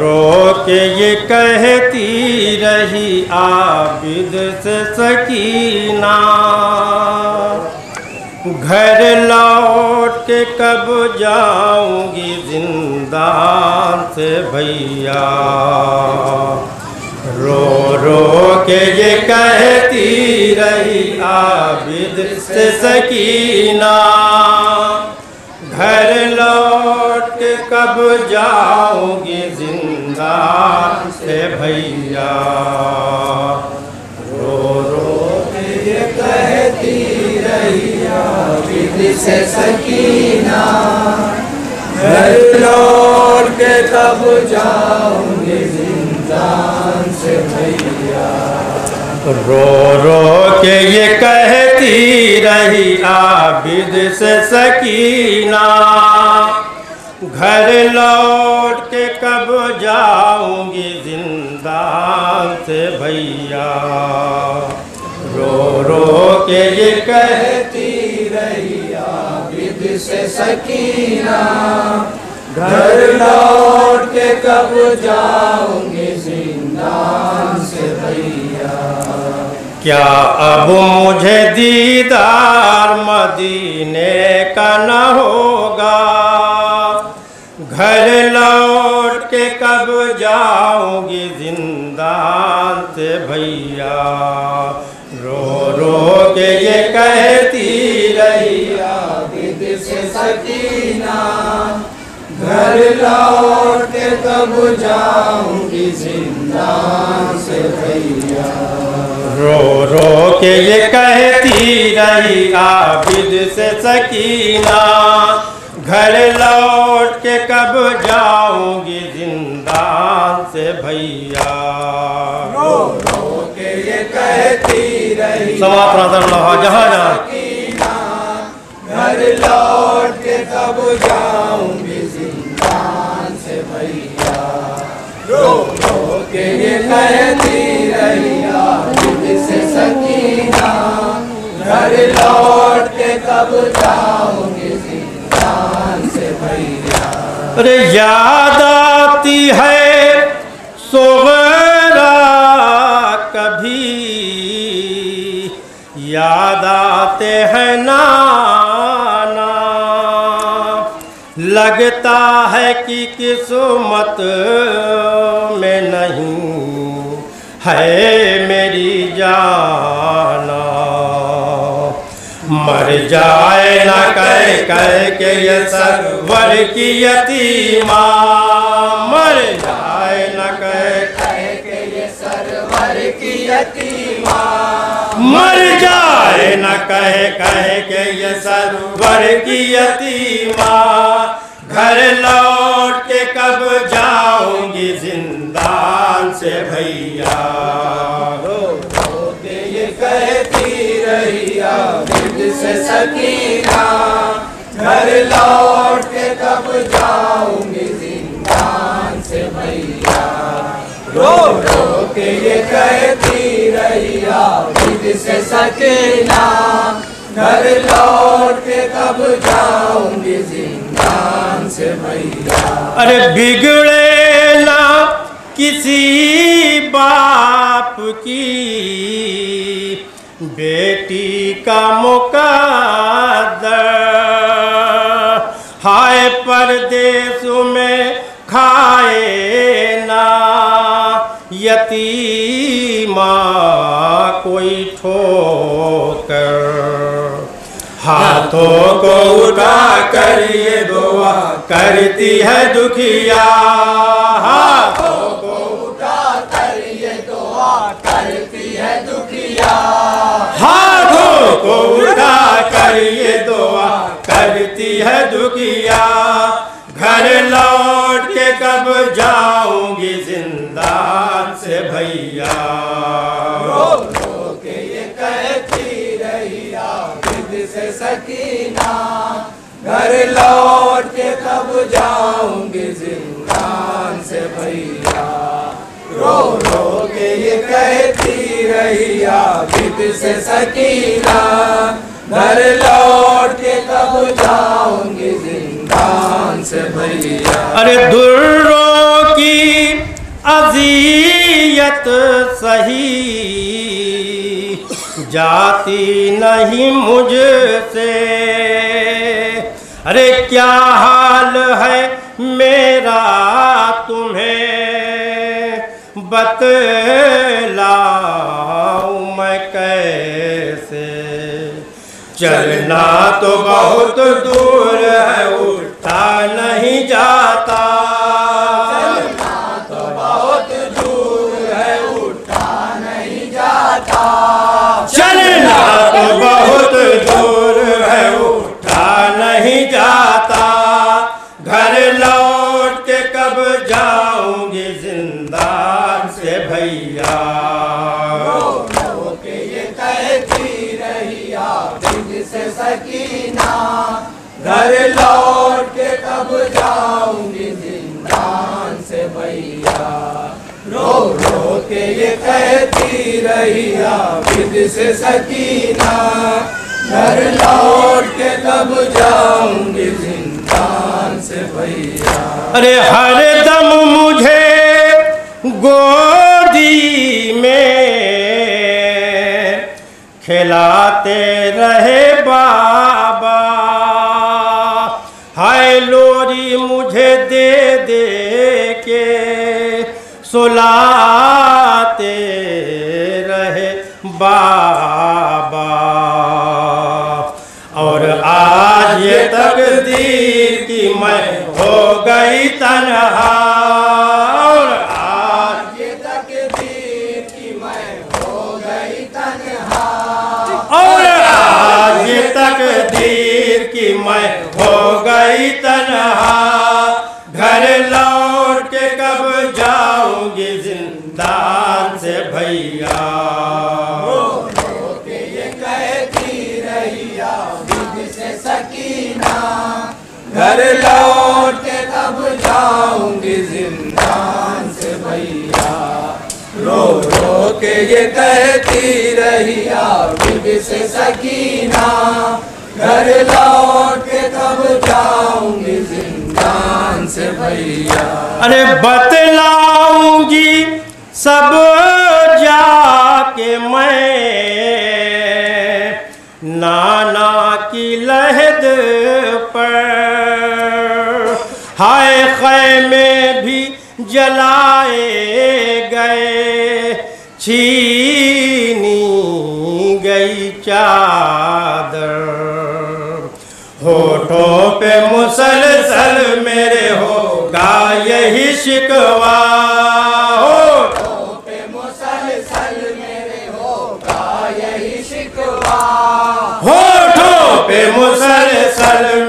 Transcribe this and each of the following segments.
रो के ये कहती रही आबिद से सकीना। घर लौट के कब जाऊँगी जिंदान से भैया। रो रो के ये कहती रही आबिद से सकीना घर लौट के कब जाओगे ज़िंदा से भैया? रो रो के ये कहती रही से सकीना। घर लौट के कब जाओगे ज़िंदा से भैया? रो रो के ये कहती रही आबिद से सकीना। घर लौट के कब जाऊँगी जिंदान से भैया। रो रो के ये कहती रही आबिद से सकीना। घर लौट के कब जाऊँगी जिंदान से भैया। क्या अब मुझे दीदार मदीने का न होगा? घर लौट के कब जाओगे जिंदान से भैया। रो रो के ये कहती रही से सकीना। घर लौट के कब जाऊँगी जिंदान से भैया। रो रो के ये कहती रही आबिद से सकीना। घर लौट के कब जाऊँगी जिंदान से भैया। रो रो के ये कहती रही समाप्त जहाँ जहाँ। घर लौट के कब जाऊँगी जिंदान से भैया। रो रो के ये कहती रही से सकीना। घर लौट के कब जाऊँगी अरे याद आती है सोगरा कभी। याद आते हैं नाना। लगता है कि किस्मत में नहीं है मेरी जाना। मर जाए न कह कह के ये सरवर की यतीमा। मर जाए न कह कह के ये सरवर की यतीमा। मर जाए न कह कह के ये सरवर की यतीमा। घर लौट के कब जाऊँगी जिंदान से भैया। से सकीना, घर लौट के कब जाऊँगी जिंदान से भैया। रो रो के ये कहती रही आबिद से सकीना, घर लौट के कब जाऊँगी जिंदान से भैया। अरे बिगड़े ना किसी बाप की। बेटी का मुकद्दर हाय परदेश में खाए ना। यतीमा कोई ठोकर। हाथों को उठा कर ये दुआ करती है दुखिया। दुखिया, घर लौट के कब जाऊँगी ज़िंदा से भैया? के ये कहती रही से सकीना, घर लौट के कब जाऊँगी जिंदान से भैया? रो रो के ये कहती रही आबिद से सकीना घर लौट के कब जाऊँगी जिंदान से भैया। अरे दुर्रो की अजीयत सही, जाती नहीं मुझसे। अरे क्या हाल है मेरा तुम्हें? बतला चलना तो बहुत दूर है उठा नहीं जाता। तो बहुत दूर है उठा नहीं जाता। चलना के ये कहती रही आबिद से सकीना। घर लौट के कब जाऊँगी जिंदान से भैया। अरे हर दम मुझे गोदी में खिलाते रहे बाबा। हाय लोरी मुझे दे दे के सुलाते रहे बाबा। और आज ये तकदीर की मैं हो गई तनहा। और आज ये तकदीर की मैं हो गई तन्हा। और आज ये तकदीर रो रो के ये कहती रही आबिद से सकीना। घर लौट के तब जाऊँगी जिंदान से भैया। अरे बतलाऊँगी सब जाके मैं नाना की लहद पर। हाय खैमे भी जलाए गए छीनी गई चादर। होठों पे मुसलसल मेरे होगा यही शिकवा। होठों पे मुसलसल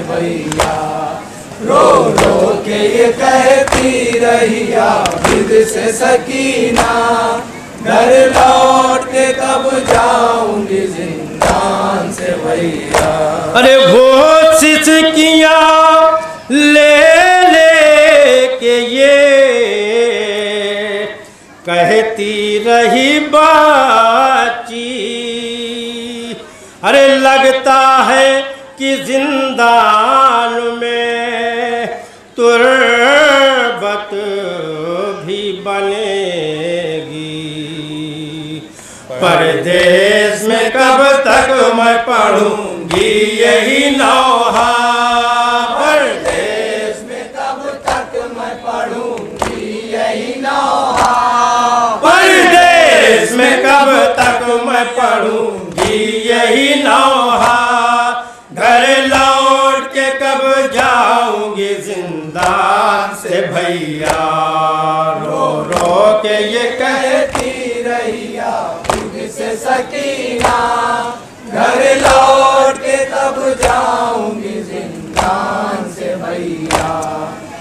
भैया। रो रो के ये कहती रही आबिद से सकीना। घर लौट के तब जाऊँगी जिंदान से भैया। अरे वो सिसकिया ले ले के ये। कहती रही बाची। अरे लगता है कि जिंदान में तुरबत भी बनेगी। परदेश में कब तक मैं पढ़ूँगी यही नौहा। परदेश में कब तक मैं यही परदेश में कब तक मैं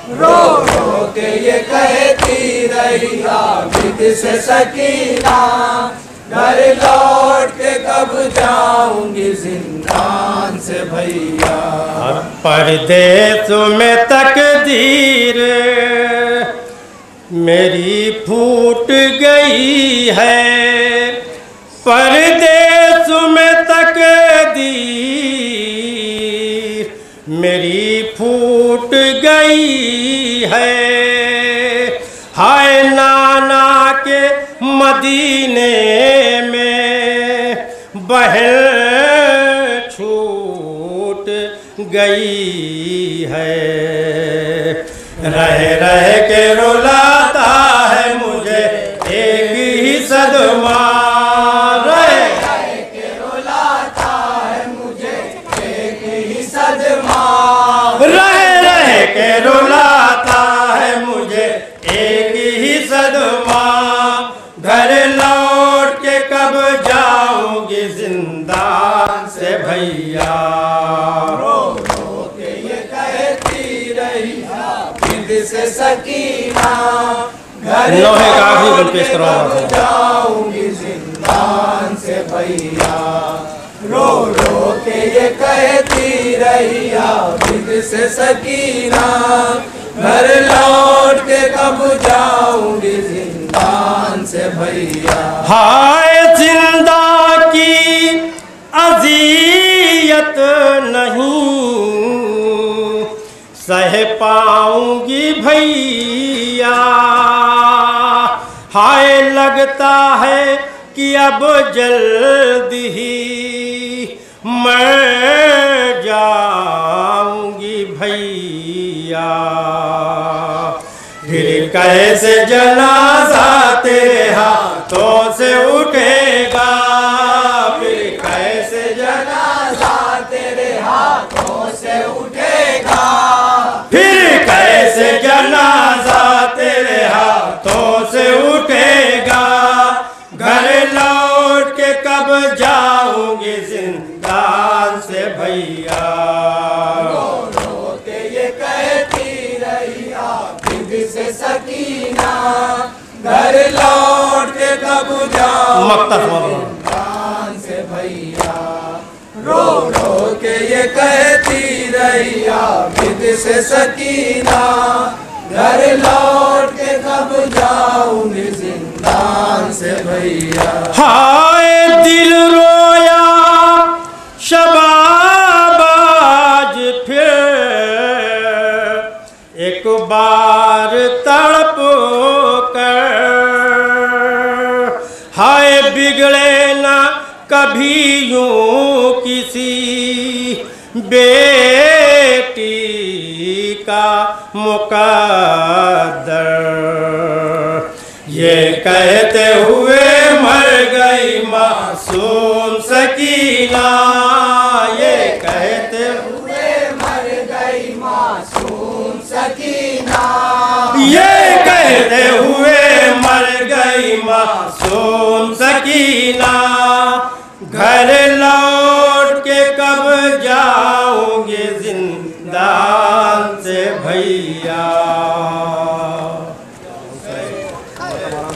रो रो। के ये कहती रही आबिद से सकीना। घर लौट के कब जाऊँगी जिंदान से भैया। और परदेश में तकदीर मेरी फूट गई है। परदेश में तकदीर मेरी फूट गई है। हाय नाना के मदीने में बहन छूट गई है। रह रह के रुलाता है मुझे एक ही सदमा। से सकीना लोहे का आखिरी बल पेश लौट के करवा रहा कब था। जाऊँगी जिंदान से भैया। रो रो के ये कहती रही बिंद से सकीना घर लौट के कब जाऊँगी जिंदान से भैया। हाय ज़िंदा की अजियत नहीं। सह पाऊँगी भैया। हाय, लगता है कि अब जल्दी ही मैं जाऊँगी भैया। फिर कैसे जनाजा तेरे, हाथों से उठेगा। मक्ता से भैया रो रो के ये कहती रही बिंद से सकीना घर लौट के कब जाऊँगी जिंदान से भैया हाय दिल रोया शबाब आज फिर। एक बार तड़प कहते हुए मर गई मासूम सकीना। ये कहते हुए मर गई मासूम सकीना। ये कहते हुए मर गई मासूम सकीना।